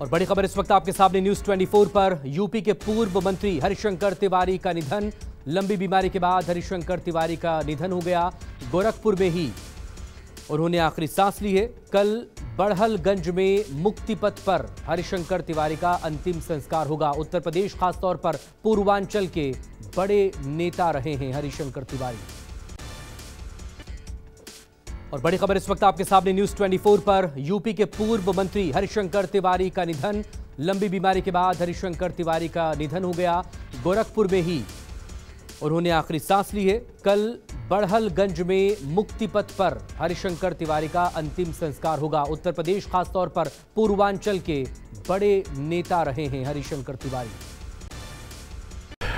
और बड़ी खबर इस वक्त आपके सामने न्यूज़ 24 पर। यूपी के पूर्व मंत्री हरिशंकर तिवारी का निधन। लंबी बीमारी के बाद हरिशंकर तिवारी का निधन हो गया गोरखपुर में ही। उन्होंने आखिरी सांस ली है। कल बड़हलगंज में मुक्ति पथ पर हरिशंकर तिवारी का अंतिम संस्कार होगा। उत्तर प्रदेश खासतौर पर पूर्वांचल के बड़े नेता रहे हैं हरिशंकर तिवारी। और बड़ी खबर इस वक्त आपके सामने न्यूज़ 24 पर। यूपी के पूर्व मंत्री हरिशंकर तिवारी का निधन। लंबी बीमारी के बाद हरिशंकर तिवारी का निधन हो गया गोरखपुर में ही। उन्होंने आखिरी सांस ली है। कल बड़हलगंज में मुक्ति पथ पर हरिशंकर तिवारी का अंतिम संस्कार होगा। उत्तर प्रदेश खासतौर पर पूर्वांचल के बड़े नेता रहे हैं हरिशंकर तिवारी।